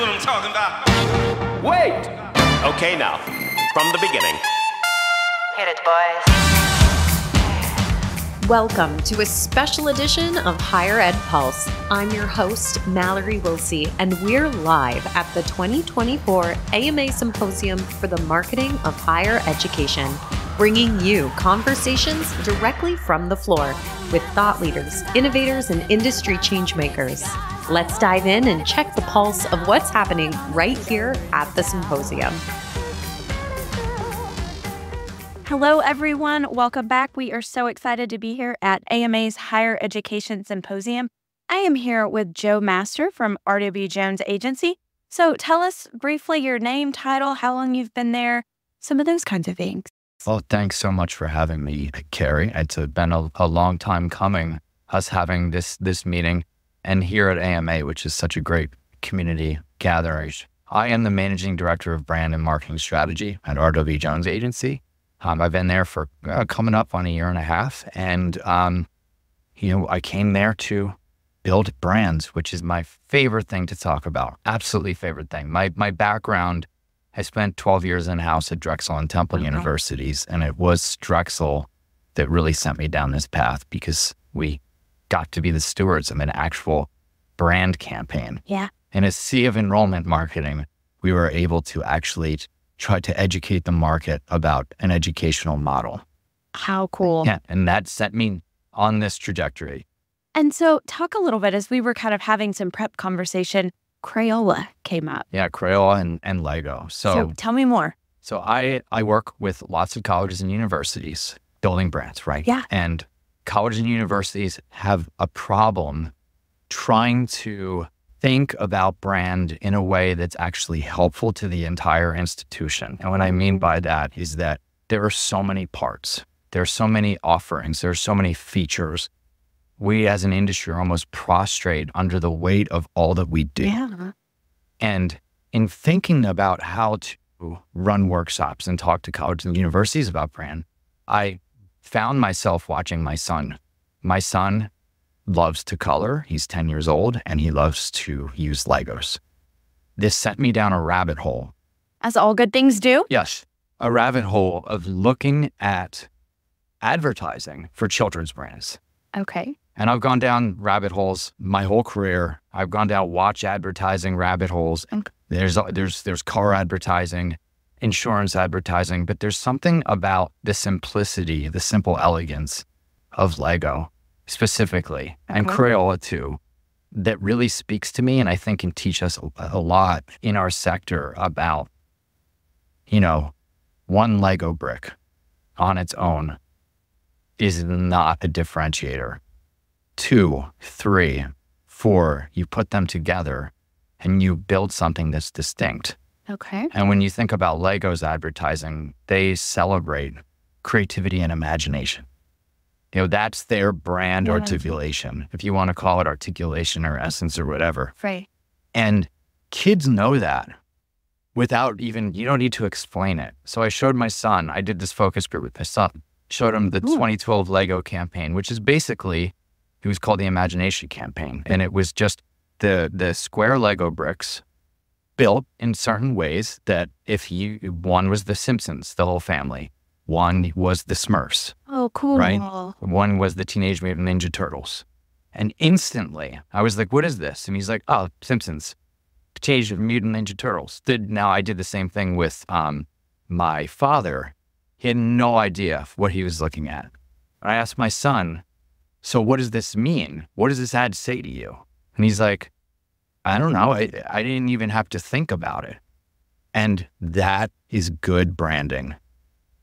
what I'm talking about. Wait! Okay, now, from the beginning. Hit it, boys. Welcome to a special edition of Higher Ed Pulse. I'm your host, Mallory Willsea, and we're live at the 2024 AMA Symposium for the Marketing of Higher Education, bringing you conversations directly from the floor with thought leaders, innovators, and industry changemakers. Let's dive in and check the pulse of what's happening right here at the symposium. Hello, everyone. Welcome back. We are so excited to be here at AMA's Higher Education Symposium. I am here with Joe Master from RW Jones Agency. So tell us briefly your name, title, how long you've been there, some of those kinds of things. Well, thanks so much for having me, Carrie. It's been a, a long time coming, us having this this meeting and here at AMA, which is such a great community gathering. I am the managing director of brand and marketing strategy at RW Jones Agency. Um, I've been there for uh, coming up on a year and a half, and um, you know, I came there to build brands, which is my favorite thing to talk about. Absolutely favorite thing. My my background. I spent 12 years in house at Drexel and Temple Okay. universities, and it was Drexel that really sent me down this path because we got to be the stewards of an actual brand campaign. Yeah. In a sea of enrollment marketing, we were able to actually try to educate the market about an educational model. How cool. Yeah, and that set me on this trajectory. And so, talk a little bit as we were kind of having some prep conversation, Crayola came up. Yeah, Crayola and, and Lego. So, So, tell me more. so I I work with lots of colleges and universities building brands, right? Yeah. And colleges and universities have a problem trying to think about brand in a way that's actually helpful to the entire institution. And what I mean by that is that there are so many parts, there are so many offerings, there are so many features. We as an industry are almost prostrate under the weight of all that we do. Yeah. And in thinking about how to run workshops and talk to colleges and universities about brand, I found myself watching my son. My son loves to color. He's 10 years old and he loves to use Legos. This sent me down a rabbit hole. As all good things do. Yes, a rabbit hole of looking at advertising for children's brands. Okay. And I've gone down rabbit holes my whole career. I've gone down watch advertising rabbit holes. Okay. There's there's there's car advertising, insurance advertising, but there's something about the simplicity, the simple elegance of Lego specifically, and Okay. Crayola too, that really speaks to me, and I think can teach us a, a lot in our sector about, you know, one Lego brick on its own is not a differentiator two, three, four, you put them together and you build something that's distinct. Okay. And when you think about Legos advertising, they celebrate creativity and imagination. You know, that's their brand Yeah. articulation, if you want to call it articulation or essence or whatever. Right. And kids know that without even, you don't need to explain it. So I showed my son, I did this focus group with my son, showed him the Ooh. 2012 Lego campaign, which is basically, it was called the Imagination Campaign. And it was just the, the square Lego bricks built in certain ways that if you, one was the Simpsons, the whole family, one was the Smurfs, Oh, cool. Right. one was the Teenage Mutant Ninja Turtles. And instantly, I was like, what is this? And he's like, oh, Simpsons, Teenage Mutant Ninja Turtles. Did Now, I did the same thing with um, my father. He had no idea what he was looking at. I asked my son, so what does this mean? What does this ad say to you? And he's like, I don't know. I, I didn't even have to think about it. And that is good branding.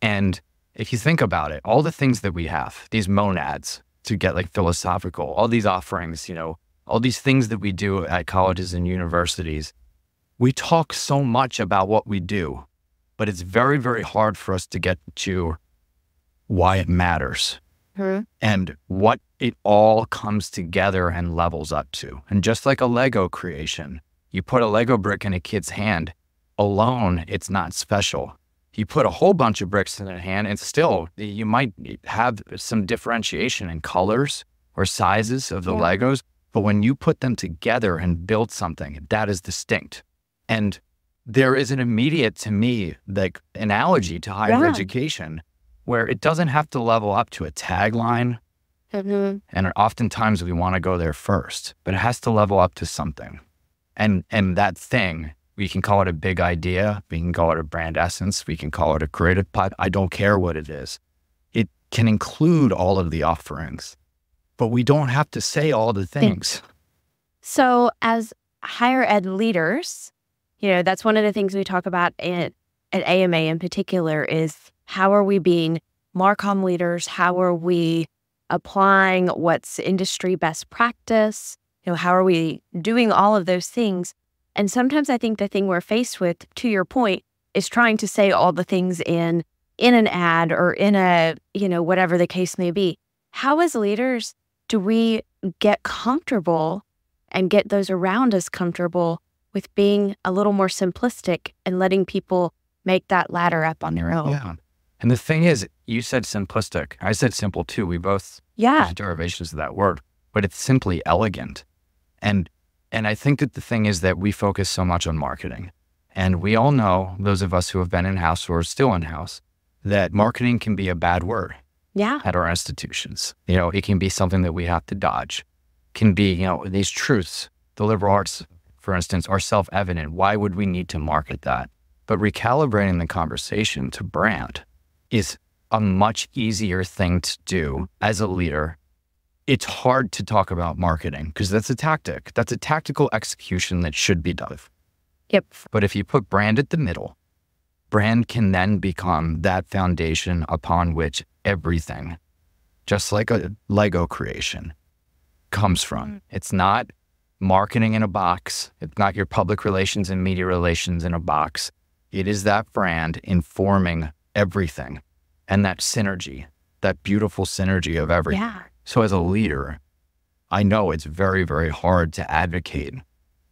And if you think about it, all the things that we have, these monads to get like philosophical, all these offerings, you know, all these things that we do at colleges and universities, we talk so much about what we do, but it's very, very hard for us to get to why it matters Mhm. and what it all comes together and levels up to. And just like a Lego creation, you put a Lego brick in a kid's hand, alone, it's not special. You put a whole bunch of bricks in their hand, and still, you might have some differentiation in colors or sizes of the Yeah. Legos. But when you put them together and build something that is distinct, And there is an immediate to me like analogy to higher Yeah. education where it doesn't have to level up to a tagline Mhm. and oftentimes we want to go there first but it has to level up to something and and that thing we can call it a big idea we can call it a brand essence we can call it a creative pod i don't care what it is it can include all of the offerings but we don't have to say all the things So, as higher ed leaders, you know, that's one of the things we talk about at, at AMA in particular is how are we being Marcom leaders? How are we applying what's industry best practice? You know, how are we doing all of those things? And sometimes I think the thing we're faced with, to your point, is trying to say all the things in in an ad or in a, you know, whatever the case may be. How as leaders do we get comfortable and get those around us comfortable with being a little more simplistic and letting people make that ladder up on their own. yeah and the thing is you said simplistic i said simple too we both Yeah. derivations of that word, but it's simply elegant. And and I think that the thing is that we focus so much on marketing. And we all know, those of us who have been in house or are still in house, that marketing can be a bad word Yeah. at our institutions. You know, it can be something that we have to dodge. Can be, you know, these truths. The liberal arts, for instance, are self-evident. Why would we need to market that? But recalibrating the conversation to brand is a much easier thing to do as a leader. It's hard to talk about marketing because that's a tactic. That's a tactical execution that should be done. Yep. But if you put brand at the middle, brand can then become that foundation upon which everything, just like a Lego creation, comes from. Mm-hmm. It's not marketing in a box, it's not your public relations and media relations in a box. It is that brand informing everything and that synergy, that beautiful synergy of everything. Yeah. So, as a leader, I know it's very, very hard to advocate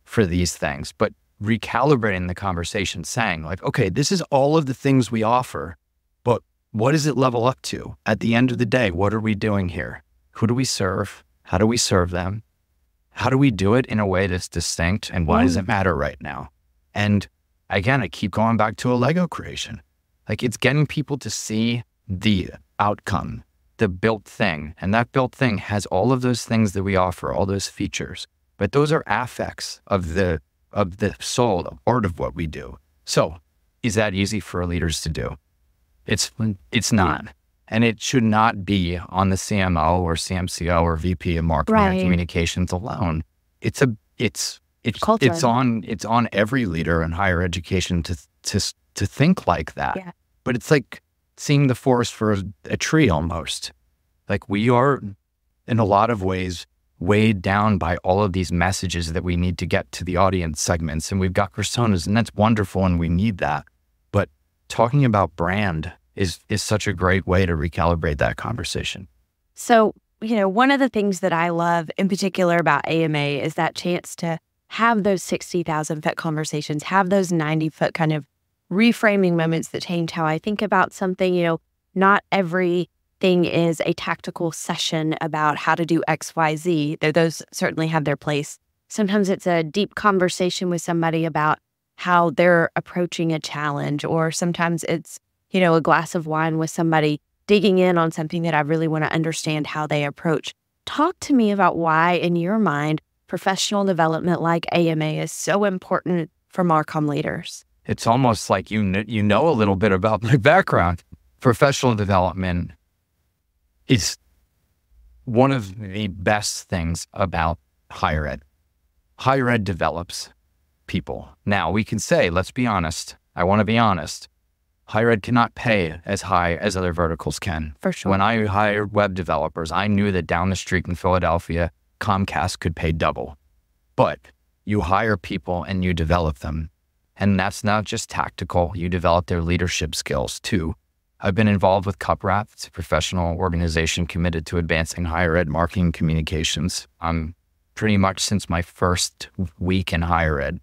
for these things, but recalibrating the conversation, saying, like, okay, this is all of the things we offer, but what does it level up to? At the end of the day, what are we doing here? Who do we serve? How do we serve them? How do we do it in a way that's distinct? And why does mm. it matter right now? And again, I keep going back to a Lego creation. Like it's getting people to see the outcome, the built thing. And that built thing has all of those things that we offer, all those features. But those are affects of the of the soul, a part of what we do. So is that easy for leaders to do? It's it's not. And it should not be on the CMO or CMCO or VP of marketing Right. or communications alone. It's a it's it's Culture. it's on it's on every leader in higher education to to to think like that. Yeah. But it's like seeing the forest for a, a tree almost. Like we are in a lot of ways weighed down by all of these messages that we need to get to the audience segments and we've got personas and that's wonderful and we need that. But talking about brand is is such a great way to recalibrate that conversation. So, you know, one of the things that I love in particular about AMA is that chance to have those 60,000 foot conversations, have those 90 foot kind of reframing moments that change how I think about something. You know, not everything is a tactical session about how to do XYZ, though those certainly have their place. Sometimes it's a deep conversation with somebody about how they're approaching a challenge, or sometimes it's, you know, a glass of wine with somebody digging in on something that I really want to understand how they approach. Talk to me about why, in your mind, professional development like AMA is so important for Marcom leaders. It's almost like you kn- you know a little bit about my background. Professional development is one of the best things about higher ed. Higher ed develops people. Now, we can say, let's be honest. I want to be honest. Higher ed cannot pay as high as other verticals can. For sure. When I hired web developers, I knew that down the street in Philadelphia, Comcast could pay double. But you hire people and you develop them. And that's not just tactical, you develop their leadership skills too. I've been involved with CupRap, it's a professional organization committed to advancing higher ed marketing communications. I'm pretty much since my first week in higher ed.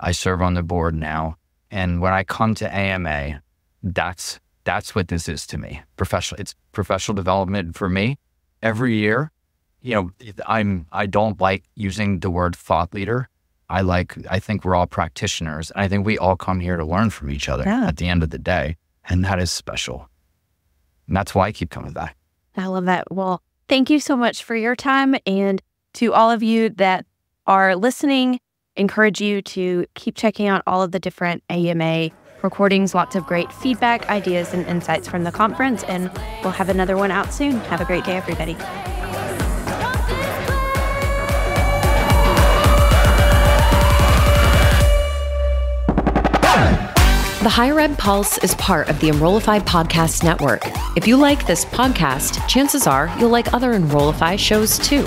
I serve on the board now. And when I come to AMA, that's that's what this is to me. Professional it's professional development for me. Every year, you know, I'm I don't like using the word thought leader. I like, I think we're all practitioners. And I think we all come here to learn from each other Yeah. at the end of the day. And that is special. And that's why I keep coming back. I love that. Well, thank you so much for your time. And to all of you that are listening, encourage you to keep checking out all of the different AMA recordings, lots of great feedback, ideas, and insights from the conference. And we'll have another one out soon. Have a great day, everybody. The Higher Ed Pulse is part of the Enrollify Podcast Network. If you like this podcast, chances are you'll like other Enrollify shows too.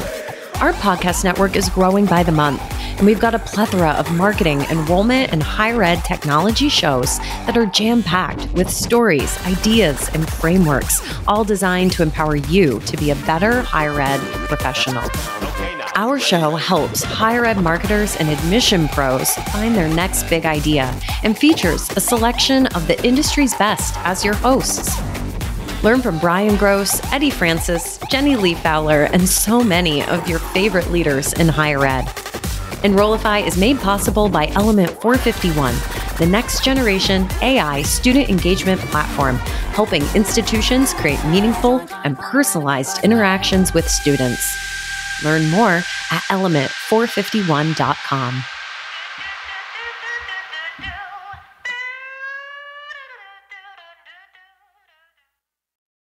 Our podcast network is growing by the month, and we've got a plethora of marketing, enrollment, and higher ed technology shows that are jam packed with stories, ideas, and frameworks, all designed to empower you to be a better higher ed professional. Our show helps higher ed marketers and admission pros find their next big idea and features a selection of the industry's best as your hosts. Learn from Brian Gross, Eddie Francis, Jenny Li Fowler, and so many of your favorite leaders in higher ed. Enrollify is made possible by Element 451, the next generation AI student engagement platform, helping institutions create meaningful and personalized interactions with students. Learn more at element451.com.